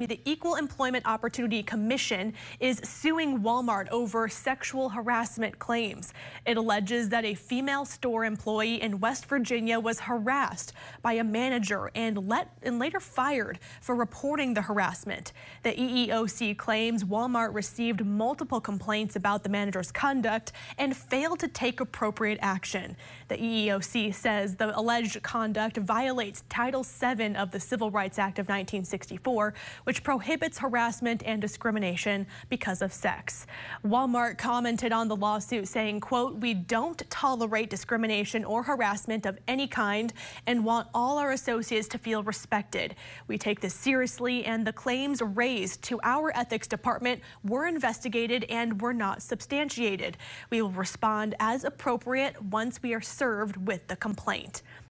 The Equal Employment Opportunity Commission is suing Walmart over sexual harassment claims. It alleges that a female store employee in West Virginia was harassed by a manager and let and later fired for reporting the harassment. The EEOC claims Walmart received multiple complaints about the manager's conduct and failed to take appropriate action. The EEOC says the alleged conduct violates Title VII of the Civil Rights Act of 1964 which prohibits harassment and discrimination because of sex. Walmart commented on the lawsuit saying, quote, we don't tolerate discrimination or harassment of any kind and want all our associates to feel respected. We take this seriously and the claims raised to our ethics department were investigated and were not substantiated. We will respond as appropriate once we are served with the complaint.